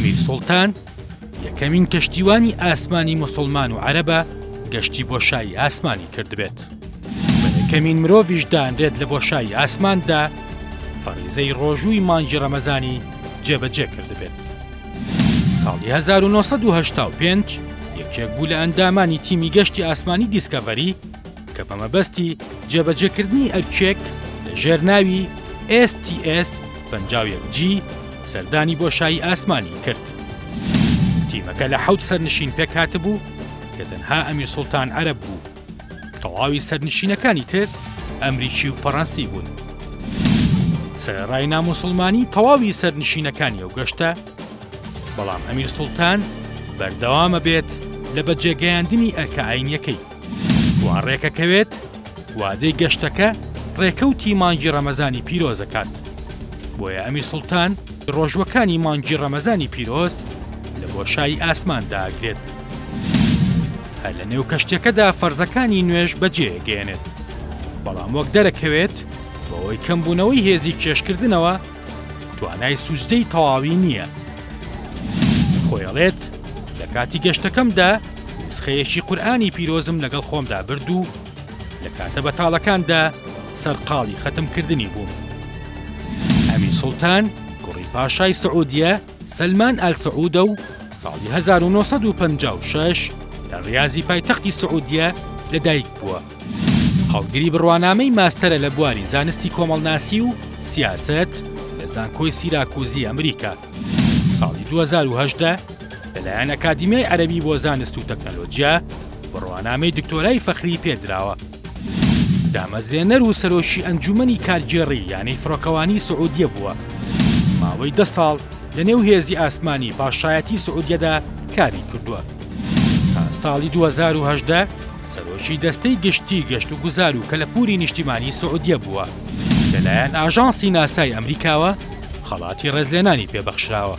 ئەمیر سوڵتان یەکەمین کەشتیوانی ئاسمانی مسلمان و عەرەبە گەشتی بۆ شایی ئاسمانی کردبێت. کەمین مرۆڤش دانرێت لە بۆشایی ئاسماندا فەریزەی ڕۆژووی مانگی ڕەمەزانی جێبەجێ کردبێت. ساڵی 1995 یەکێک بوو لە ئەندامانی تیمی گەشتی ئاسمانی دیسکەڤەری کە بە مەبەستی جێبەجێکردنی ئەرکێک لەژێر ناوی STS 51G سەردانی بۆشایی ئاسمانی کرد. تیمەکە لە حەوت سەرنشین پێکهاتبوو کە تەنها ئەمیر سوڵتان عەرەب بوو. تەواوی سەرنشینەکانی تر ئەمریکی و فەڕەنسی بوون. سەرەڕای ناموسڵمانی تەواوی سەرنشینەکانی ئەو گەشتە، بەڵام ئەمیر سوڵتان بەردەوامە بێت لە بەجێگەیاندنی ئەرکە ئاینیەکەی. وا ڕێکەکەوێت وادەی گەشتەکە ڕێکەوتی مانگی ڕەمەزانی پیرۆزەکات بۆیە ئەمی سوڵتان ڕۆژوەکانی مانگی ڕەمەزانی پیرۆز لە بۆشایی ئاسمانداگرێت هەر لە نێو کەشتەکەدا فەرزەکانی نوێژ بەجێگەێنێت بەڵام وەک دەرەکەوێت بەوەی کەمبوونەوەی هێزی کێشکردنەوە توانای سوجدەی تەواوی نییە خۆیڵێت لە کاتی گەشتەکەمدا نسخەیەکی قورآانی پیرۆزم لەگەڵ خۆمدا برد و لە کاتە بەتاڵەکاندا سەرقاڵی خەتمکردنی بووم ئەمی سلتان کوڕی پاشای سعودیە سلمان ئەلسعودە و ساڵی 1956 لە ڕاضی پایتەختی سعودیە لەدایک بووە هەڵگری بڕوانامەی ماستەرە لە بواری زانستی کۆمەڵناسی و سیاسەت لە زانکۆی سیراکوزی ئەمریکا. ساڵی دوو هەزار و هەژدە لەلایەن ئەکادیمیای عەرەبی بۆ زانست و تەکنەلۆجیا بڕوانامەی دکتۆرای فەخری پێدراوە. دامەزرێنەر و سەرۆکی ئەنجوومەنی کارگێڕی یانەی فڕۆکەوانی سعودیە بووە. ماوەی دە ساڵ لەنێو هێزی ئاسمانی پاشایەتی سعودیەدا کاری کردووە. تا ساڵی دوو هەزار و هەژدە سەرۆکی دەستەی گشتی گەشتوگوزار و کەلەپوری نیشتیمانی سعودیە بووە. لەلایەن ئاژانسی ناسای ئەمریکاوە خەڵاتی ڕێزلێنانی پێبەخشراوە.